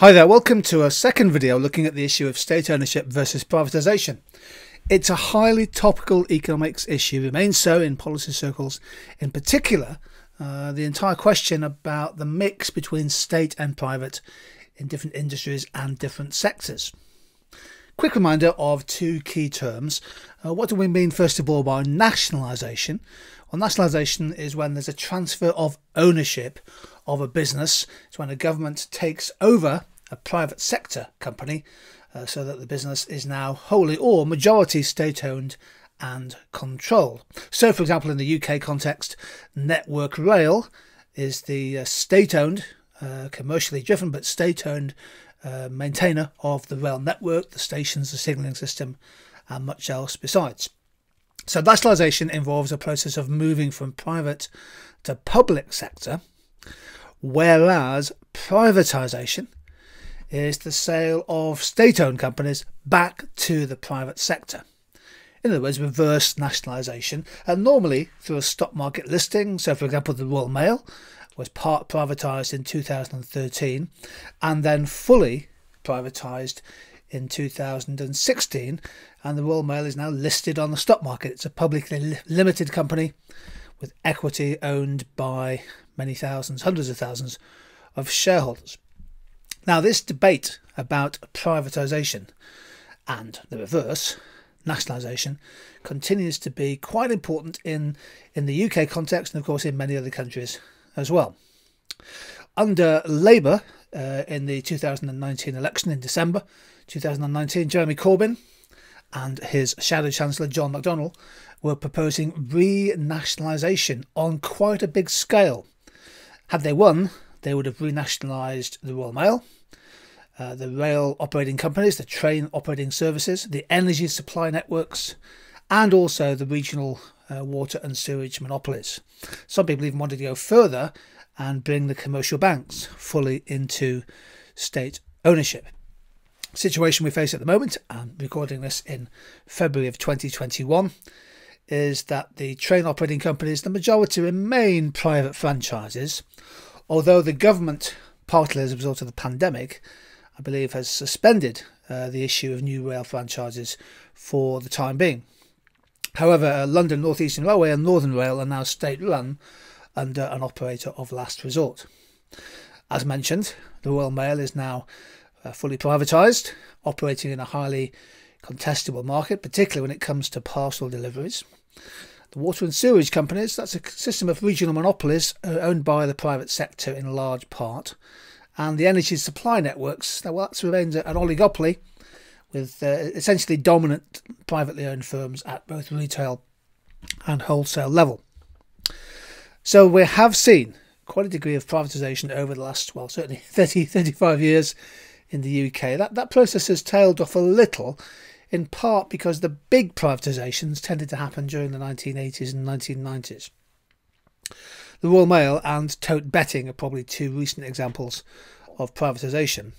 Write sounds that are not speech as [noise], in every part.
Hi there, welcome to a second video looking at the issue of state ownership versus privatisation. It's a highly topical economics issue, remains so in policy circles, in particular uh, the entire question about the mix between state and private in different industries and different sectors. Quick reminder of two key terms. Uh, what do we mean first of all by nationalisation? Well, nationalisation is when there's a transfer of ownership of a business. It's when a government takes over a private sector company uh, so that the business is now wholly or majority state owned and controlled. So, for example, in the UK context, Network Rail is the uh, state owned, uh, commercially driven, but state owned uh, maintainer of the rail network, the stations, the signalling system, and much else besides. So, nationalisation involves a process of moving from private to public sector, whereas privatisation is the sale of state owned companies back to the private sector. In other words, reverse nationalisation, and normally through a stock market listing. So, for example, the Royal Mail was part privatised in 2013 and then fully privatised in 2016. And the Royal Mail is now listed on the stock market. It's a publicly limited company with equity owned by many thousands, hundreds of thousands of shareholders. Now, this debate about privatisation and the reverse, nationalisation, continues to be quite important in, in the UK context and, of course, in many other countries as well. Under Labour uh, in the 2019 election in December 2019, Jeremy Corbyn and his shadow chancellor John McDonnell were proposing renationalisation on quite a big scale. Had they won, they would have renationalised the Royal Mail, uh, the rail operating companies, the train operating services, the energy supply networks, and also the regional uh, water and sewage monopolies. Some people even wanted to go further and bring the commercial banks fully into state ownership. Situation we face at the moment, I'm recording this in February of 2021, is that the train operating companies, the majority remain private franchises, although the government, partly as a result of the pandemic, I believe has suspended uh, the issue of new rail franchises for the time being. However, uh, London North Eastern Railway and Northern Rail are now state run under an operator of last resort. As mentioned, the Royal Mail is now uh, fully privatised, operating in a highly contestable market, particularly when it comes to parcel deliveries. The water and sewage companies, that's a system of regional monopolies uh, owned by the private sector in large part. And the energy supply networks, well, that remains an oligopoly with uh, essentially dominant privately owned firms at both retail and wholesale level. So we have seen quite a degree of privatisation over the last, well, certainly [laughs] 30, 35 years in the UK. That, that process has tailed off a little in part because the big privatisations tended to happen during the 1980s and 1990s. The Royal Mail and Tote Betting are probably two recent examples of privatisation.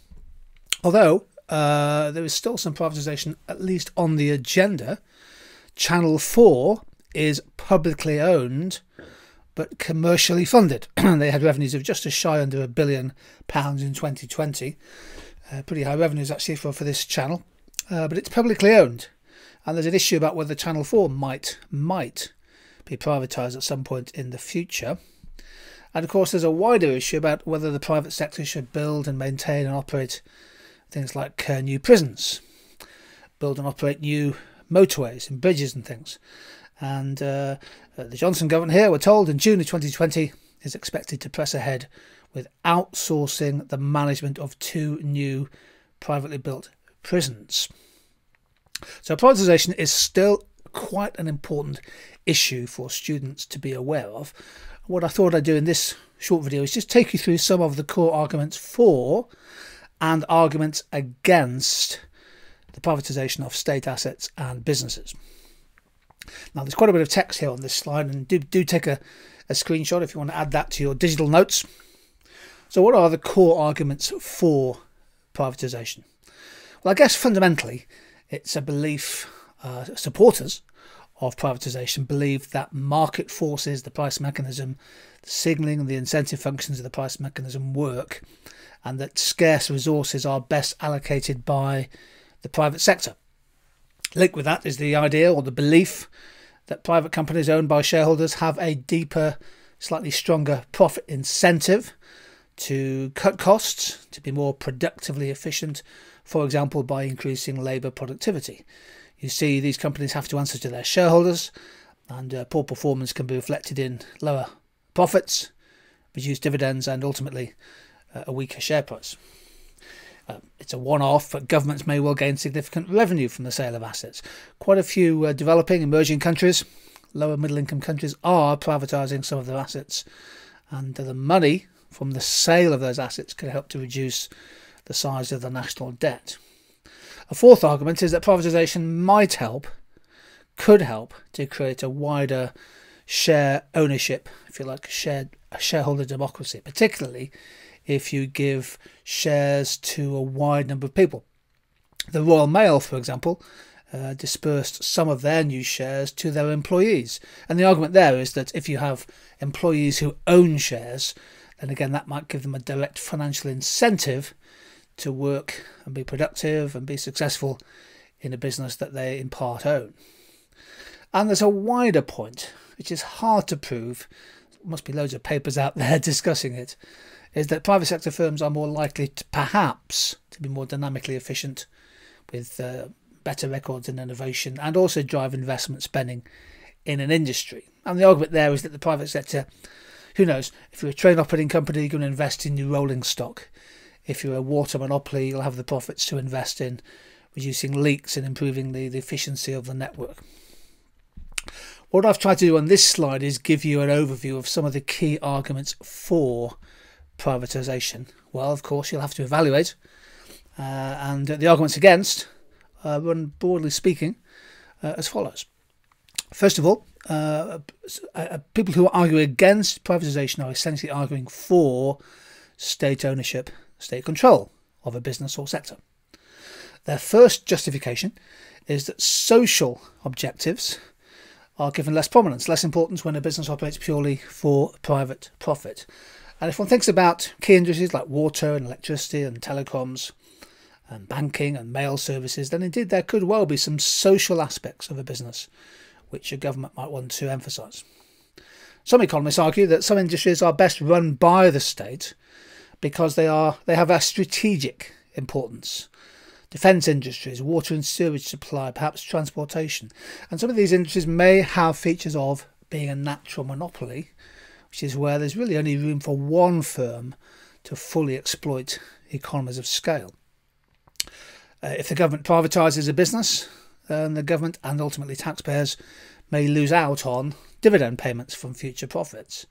Although uh, there is still some privatisation, at least on the agenda. Channel 4 is publicly owned but commercially funded. [clears throat] they had revenues of just a shy under a billion pounds in 2020. Uh, pretty high revenues actually for, for this channel uh, but it's publicly owned, and there's an issue about whether Channel 4 might might be privatised at some point in the future. And of course, there's a wider issue about whether the private sector should build and maintain and operate things like uh, new prisons, build and operate new motorways and bridges and things. And uh, uh the Johnson government here, we're told, in June of 2020 is expected to press ahead with outsourcing the management of two new privately built prisons. So privatisation is still quite an important issue for students to be aware of. What I thought I'd do in this short video is just take you through some of the core arguments for and arguments against the privatisation of state assets and businesses. Now there's quite a bit of text here on this slide and do, do take a, a screenshot if you want to add that to your digital notes. So what are the core arguments for privatisation? Well, I guess fundamentally, it's a belief, uh, supporters of privatisation believe that market forces, the price mechanism, the signalling and the incentive functions of the price mechanism work, and that scarce resources are best allocated by the private sector. Linked with that is the idea or the belief that private companies owned by shareholders have a deeper, slightly stronger profit incentive to cut costs, to be more productively efficient, for example, by increasing labour productivity. You see, these companies have to answer to their shareholders, and uh, poor performance can be reflected in lower profits, reduced dividends, and ultimately uh, a weaker share price. Uh, it's a one off, but governments may well gain significant revenue from the sale of assets. Quite a few uh, developing, emerging countries, lower middle income countries, are privatising some of their assets, and the money from the sale of those assets could help to reduce the size of the national debt. A fourth argument is that privatisation might help, could help, to create a wider share ownership, if you like, shared shareholder democracy, particularly if you give shares to a wide number of people. The Royal Mail, for example, uh, dispersed some of their new shares to their employees. And the argument there is that if you have employees who own shares, then again that might give them a direct financial incentive to work and be productive and be successful in a business that they in part own. And there's a wider point, which is hard to prove, there must be loads of papers out [laughs] there discussing it, is that private sector firms are more likely to perhaps to be more dynamically efficient with uh, better records in innovation and also drive investment spending in an industry. And the argument there is that the private sector, who knows, if you're a train operating company, you're going to invest in your rolling stock. If you're a water monopoly, you'll have the profits to invest in reducing leaks and improving the, the efficiency of the network. What I've tried to do on this slide is give you an overview of some of the key arguments for privatisation? Well, of course, you'll have to evaluate. Uh, and the arguments against uh, run, broadly speaking, uh, as follows. First of all, uh, uh, people who argue against privatisation are essentially arguing for state ownership, state control of a business or sector. Their first justification is that social objectives are given less prominence, less importance when a business operates purely for private profit. And if one thinks about key industries like water and electricity and telecoms and banking and mail services, then indeed there could well be some social aspects of a business which a government might want to emphasise. Some economists argue that some industries are best run by the state because they are they have a strategic importance. Defence industries, water and sewage supply, perhaps transportation. And some of these industries may have features of being a natural monopoly which is where there's really only room for one firm to fully exploit economies of scale. Uh, if the government privatises a business, then the government and ultimately taxpayers may lose out on dividend payments from future profits.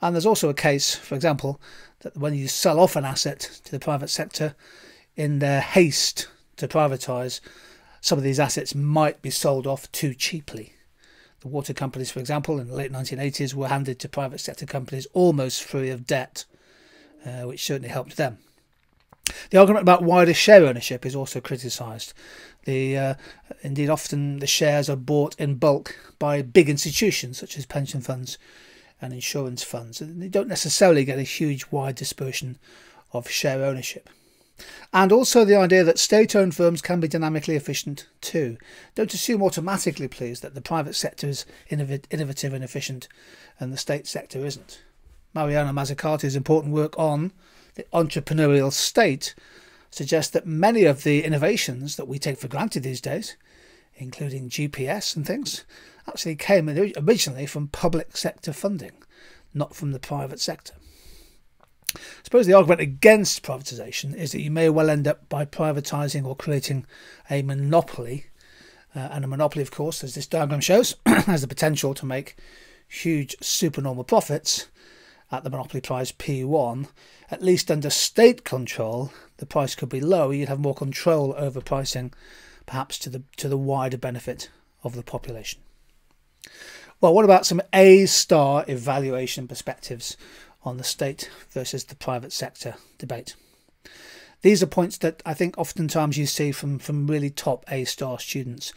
And there's also a case, for example, that when you sell off an asset to the private sector, in their haste to privatise, some of these assets might be sold off too cheaply. The water companies, for example, in the late 1980s were handed to private sector companies almost free of debt, uh, which certainly helped them. The argument about wider share ownership is also criticised. The uh, indeed often the shares are bought in bulk by big institutions such as pension funds and insurance funds, and they don't necessarily get a huge wide dispersion of share ownership. And also the idea that state owned firms can be dynamically efficient too. Don't assume automatically, please, that the private sector is innovative and efficient and the state sector isn't. Mariana Mazzucato's important work on the entrepreneurial state suggests that many of the innovations that we take for granted these days, including GPS and things, actually came originally from public sector funding, not from the private sector. I suppose the argument against privatisation is that you may well end up by privatising or creating a monopoly. Uh, and a monopoly, of course, as this diagram shows, [clears throat] has the potential to make huge supernormal profits at the monopoly price P1. At least under state control, the price could be lower. You'd have more control over pricing, perhaps to the to the wider benefit of the population. Well, what about some A star evaluation perspectives on the state versus the private sector debate. These are points that I think oftentimes you see from, from really top A star students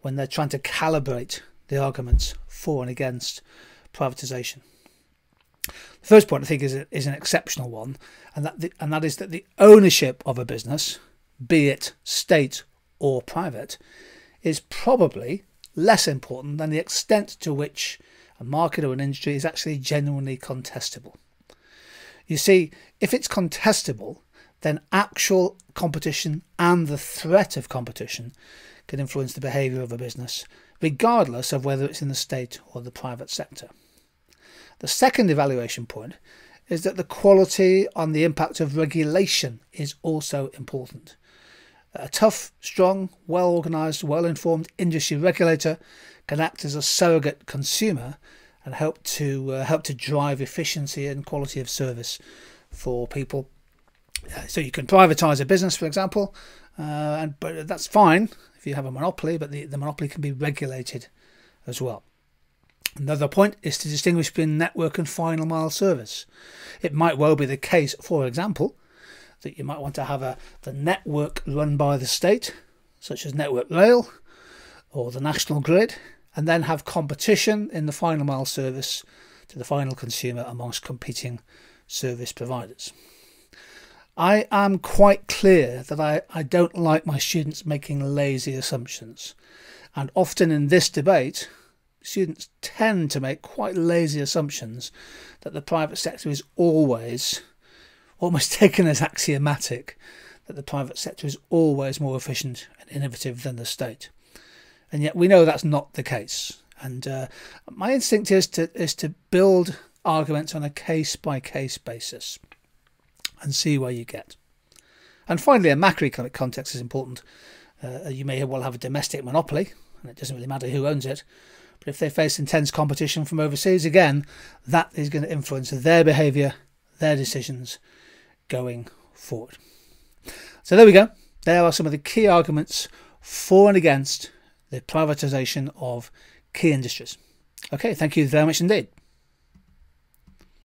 when they're trying to calibrate the arguments for and against privatisation. The first point I think is, is an exceptional one, and that the, and that is that the ownership of a business, be it state or private, is probably less important than the extent to which a market or an industry is actually genuinely contestable. You see, if it's contestable, then actual competition and the threat of competition can influence the behaviour of a business, regardless of whether it's in the state or the private sector. The second evaluation point is that the quality and the impact of regulation is also important. A tough, strong, well organised, well informed industry regulator can act as a surrogate consumer and help to uh, help to drive efficiency and quality of service for people. Uh, so you can privatise a business, for example, uh, and but that's fine if you have a monopoly, but the, the monopoly can be regulated as well. Another point is to distinguish between network and final mile service. It might well be the case, for example, that you might want to have a the network run by the state, such as Network Rail or the National Grid, and then have competition in the final mile service to the final consumer amongst competing service providers. I am quite clear that I, I don't like my students making lazy assumptions. And often in this debate, students tend to make quite lazy assumptions that the private sector is always almost [laughs] taken as axiomatic that the private sector is always more efficient and innovative than the state. And yet we know that's not the case. And uh, my instinct is to is to build arguments on a case by case basis and see where you get. And finally, a macroeconomic context is important. Uh, you may well have a domestic monopoly, and it doesn't really matter who owns it. But if they face intense competition from overseas, again, that is going to influence their behaviour, their decisions, going forward. So there we go. There are some of the key arguments for and against the privatisation of key industries. Okay, thank you very much indeed.